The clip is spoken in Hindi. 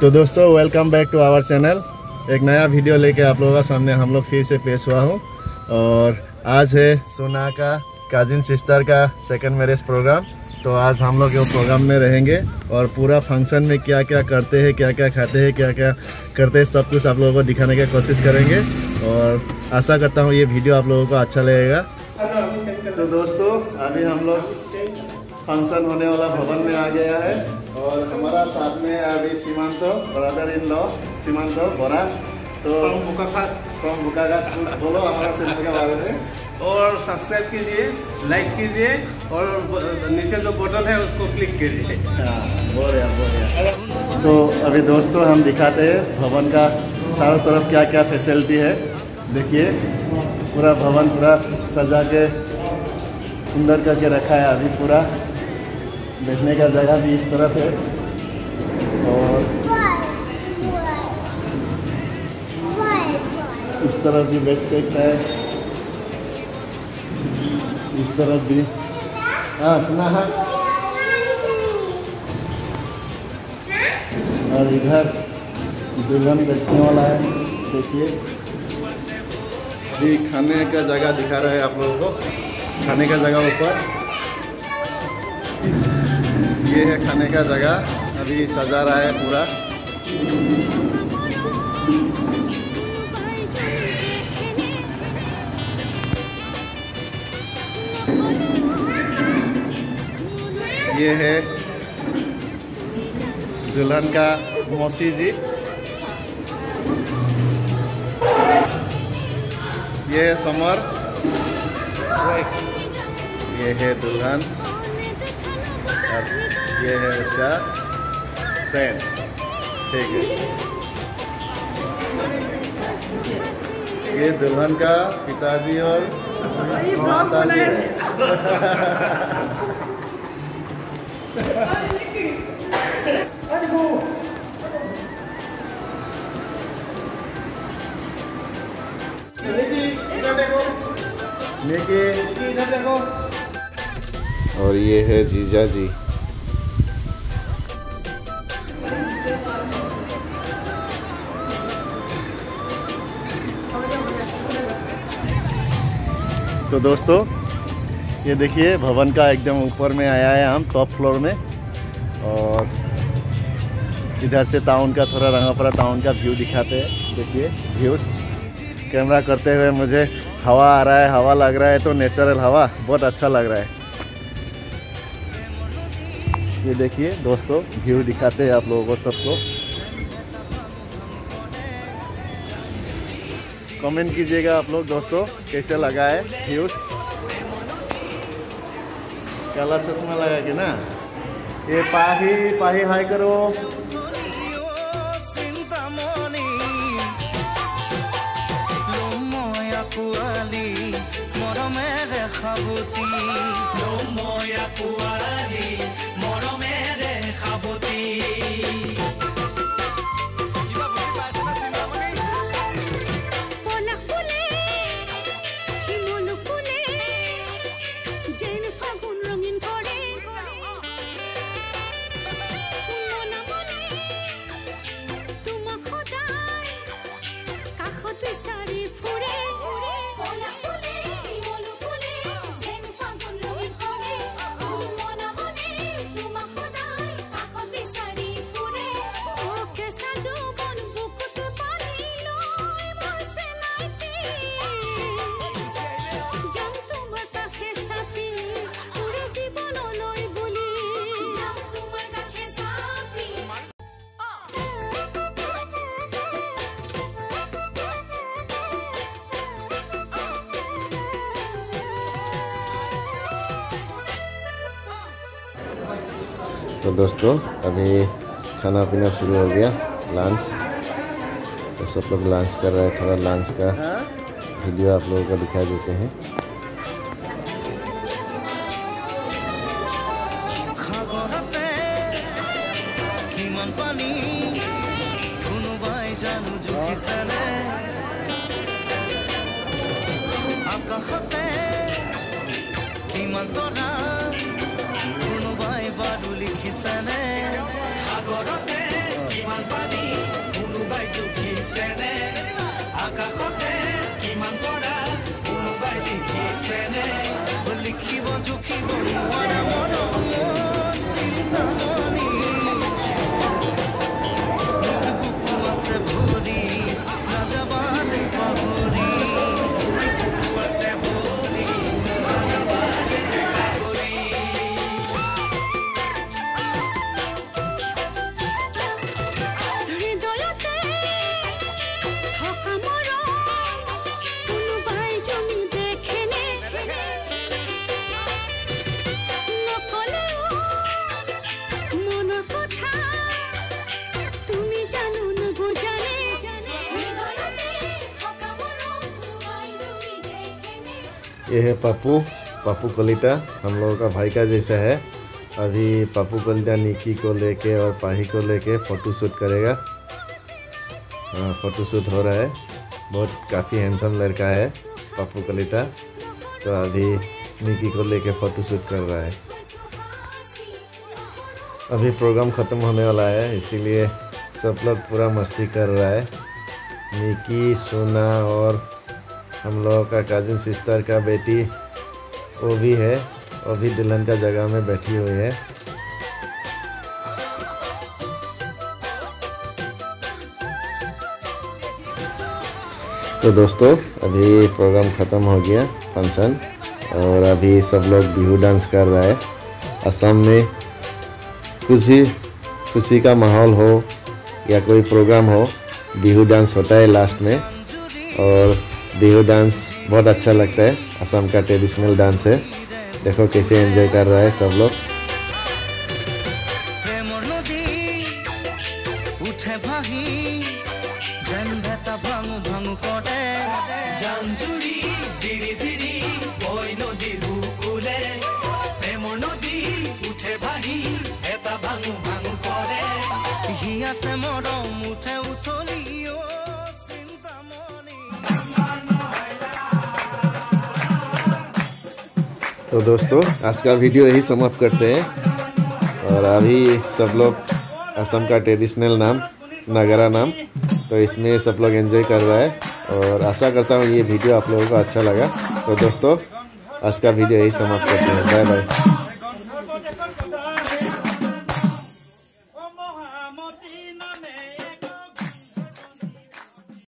तो दोस्तों welcome back to our channel एक नया वीडियो लेके आप लोगों का सामने हम लोग फिर से पेश हुआ हूँ। और आज है सोना का, काजिन सिस्टर का सेकंड मैरिज प्रोग्राम तो आज हम लोग ये प्रोग्राम में रहेंगे और पूरा फ़ंक्शन में क्या क्या करते हैं क्या क्या खाते हैं क्या क्या करते हैं, सब कुछ आप लोगों को दिखाने की कोशिश करेंगे। और आशा करता हूँ ये वीडियो आप लोगों को अच्छा लगेगा। तो दोस्तों, अभी हम लोग फ़ंक्शन होने वाला भवन में आ गया है। और हमारा साथ में अभी सीमांत ब्रदर इन लॉ सीमांत बोरा। तो फ्रॉम बुकाघाट कुछ बोलो हमारा चैनल के बारे में। और सब्सक्राइब कीजिए लाइक कीजिए और नीचे जो बटन है उसको क्लिक कीजिए। हाँ तो अभी दोस्तों हम दिखाते हैं भवन का चारों तरफ़ क्या क्या फैसिलिटी है। देखिए पूरा भवन पूरा सजा के सुंदर करके रखा है अभी पूरा। बैठने का जगह भी इस तरफ़ है। और इस तरफ़ भी बैठ सकता है। इस तरफ़ भी। हाँ सुना है। और इधर दुल्हन बैठने वाला है। देखिए। ये खाने का जगह दिखा रहा है आप लोगों को। खाने का जगह ऊपर। ये है खाने का जगह। अभी सजा रहा है पूरा। ये है दुल्हन का मौसी जी। ये है समर। ये है दुल्हन। ये है इसका फ्रेंड ठीक है। ये दुल्हन का पिताजी और माताजी है। और ये है जीजा जी। तो दोस्तों, ये देखिए, भवन का एकदम ऊपर में आया है हम, टॉप फ्लोर में। और इधर से टाउन का थोड़ा रंगापरा टाउन का व्यू दिखाते हैं। देखिए व्यू कैमरा करते हुए मुझे हवा आ रहा है, हवा लग रहा है तो नेचुरल हवा, बहुत अच्छा लग रहा है। ये देखिए, दोस्तों व्यू दिखाते हैं आप लोगों को सबको। कमेंट कीजिएगा आप लोग दोस्तों कैसे लगा है व्यू काला चश्मा लगा के ना ये पाही पाही हाई करो চিন্তামণি লোময়া পোৱালি মৰমেৰে সাৱতি লোময়া পোৱালি तो दोस्तों अभी खाना पीना शुरू हो गया लंच तो सब लोग लंच कर रहे हैं थोड़ा लंच का वीडियो आप लोगों को दिखाई देते हैं সাগৰতে কিমান পানী কোনোবাই জানো জুখিছেনে আকাশতে কিমান তৰা আছেনে সাগৰতে কিমান পানী কোনোবাই জুখিছেনে আকাশতে কিমান তৰা কোনোবাই লিখিছেনে লিখিব জুখিব মোৰ ये है पप्पू पप्पू कलिता हम लोगों का भाई का जैसा है। अभी पप्पू कलिता निकी को लेके और पाही को लेके फ़ोटो शूट करेगा। फ़ोटो शूट हो रहा है। बहुत काफ़ी हैंडसम लड़का है पप्पू कलिता तो अभी निकी को लेके फ़ोटो शूट कर रहा है। अभी प्रोग्राम ख़त्म होने वाला है, इसीलिए सब लोग पूरा मस्ती कर रहा है। निकी, सोना और हम लोगों का कजिन सिस्टर का बेटी, वो भी है, वो भी दुल्हन का जगह में बैठी हुई है। तो दोस्तों, अभी प्रोग्राम ख़त्म हो गया फ़ंक्शन और अभी सब लोग बिहू डांस कर रहा है। असम में कुछ भी खुशी का माहौल हो या कोई प्रोग्राम हो, बिहू डांस होता है लास्ट में, और बिहू डांस बहुत अच्छा लगता है असम का ट्रेडिशनल डांस है देखो कैसे एंजॉय कर रहा है सब लोग প্ৰেমৰ নদী উঠে ভাহি যেন ভেটা ভাঙো ভাঙো কৰে জানজুৰি জিৰি জিৰি বৈ तो दोस्तों, आज का वीडियो यही समाप्त करते हैं। और अभी सब लोग असम का ट्रेडिशनल नाम, नगरा नाम तो इसमें सब लोग एंजॉय कर रहा है। और आशा करता हूँ ये वीडियो आप लोगों को अच्छा लगा। तो दोस्तों, आज का वीडियो यही समाप्त करते हैं। Bye bye